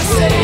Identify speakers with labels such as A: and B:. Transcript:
A: say.